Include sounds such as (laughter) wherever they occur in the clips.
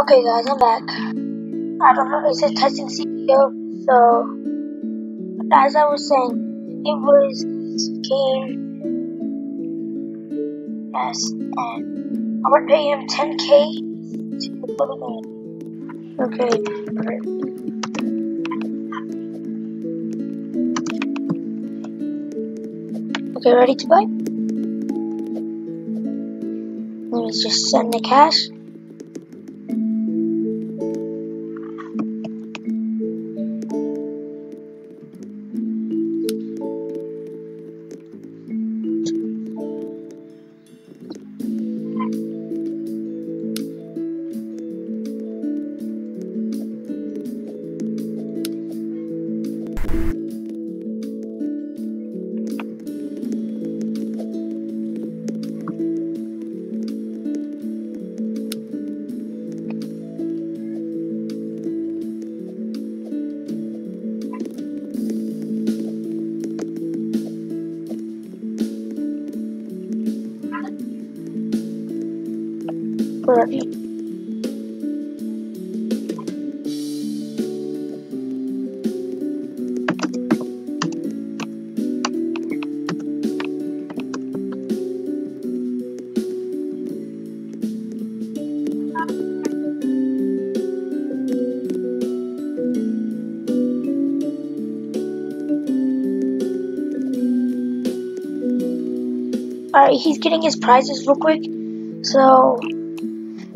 Okay guys, I'm back. I don't know, it says testing CPU, so as I was saying, it was game yes, and I would pay him 10k to the game. Okay. Okay, ready to buy? Let me just send the cash. Ready. Alright, he's getting his prizes real quick. So,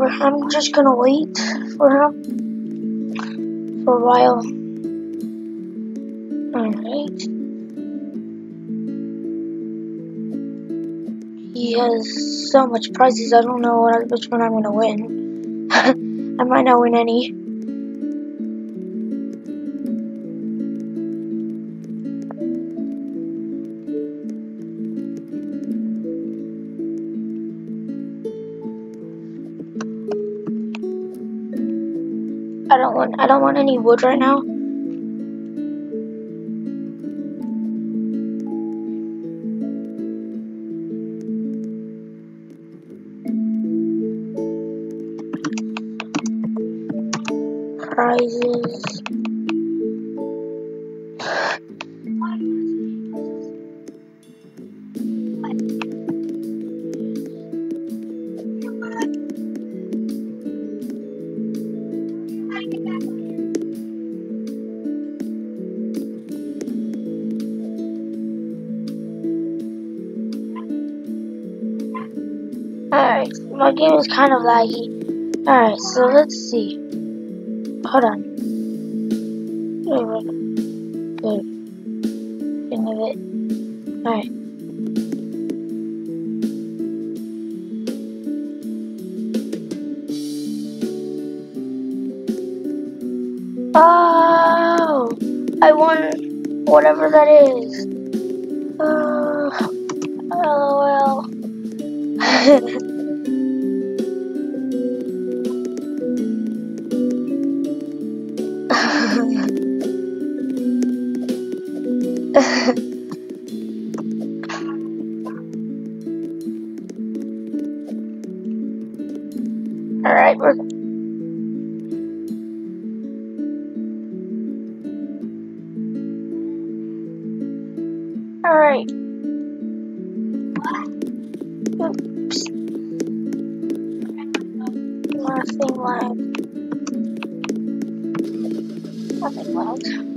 I'm just gonna wait for him for a while. Alright. He has so much prizes, I don't know what, which one I'm gonna win. (laughs) I might not win any. I don't want I don't want any wood right now. Prizes. My game is kind of laggy. Alright, so let's see. Hold on. Good. End of it. Alright. Oh! I won whatever that is. Alright. Oops. Nothing lagged. Nothing lagged.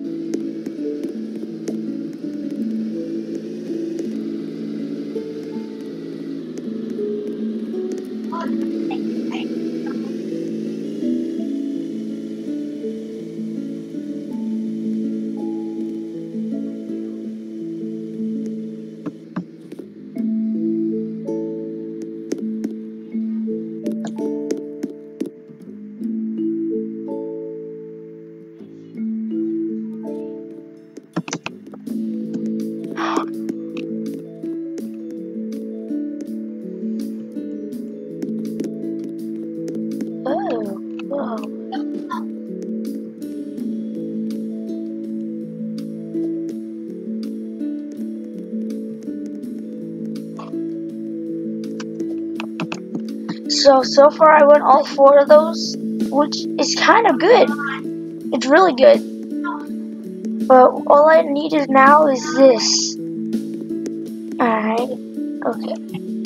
So, so far I won all four of those. which is kind of good. It's really good. But all I needed now is this. Alright. Okay.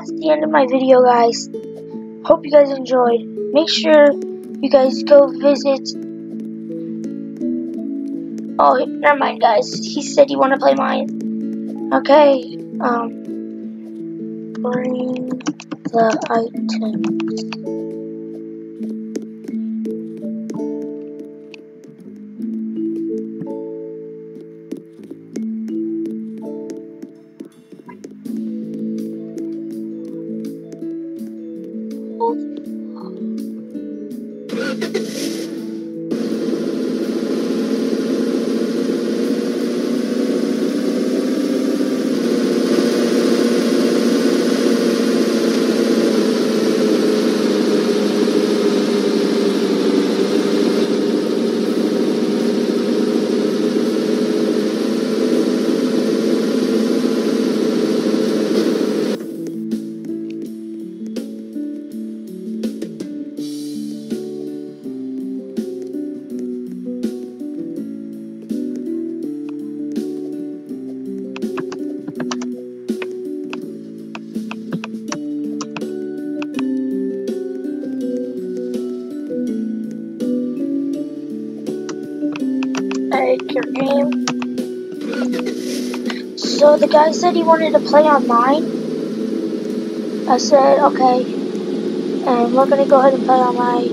That's the end of my video guys. Hope you guys enjoyed. Make sure you guys go visit Oh never mind guys. He said you wanna play mine. Okay. Um bring the items. Your game. So the guy said he wanted to play online. I said, okay. And we're gonna go ahead and play on my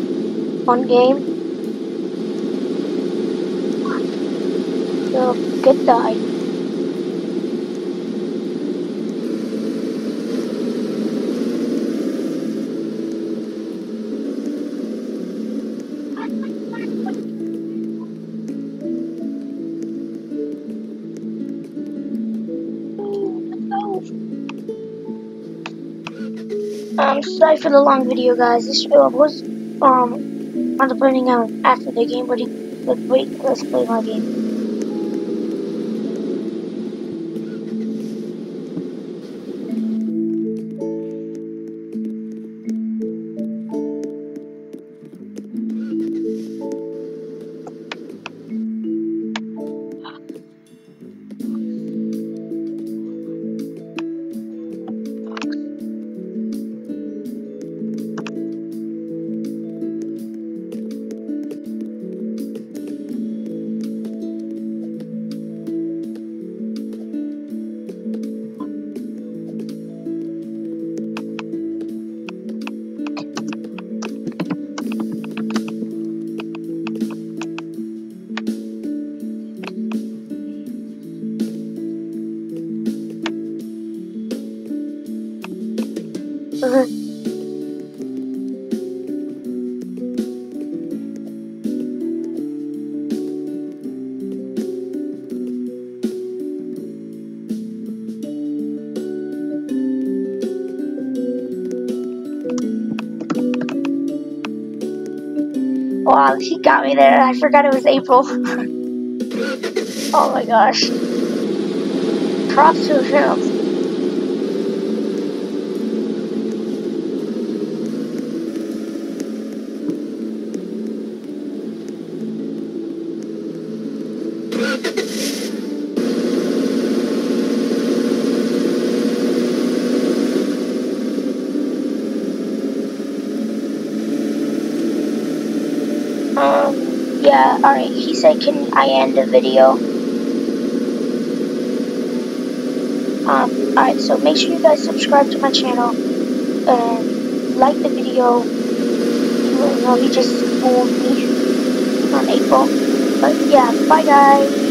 one game. So, goodbye. Um, sorry for the long video, guys. This uh, was um contemplating out after the game, but, but wait, let's play my game. Wow, he got me there. I forgot it was April. (laughs) oh my gosh. Props to him. alright, he said, can I end the video? Um, alright, so make sure you guys subscribe to my channel, and like the video, you know, he just fooled me on April, but yeah, bye guys!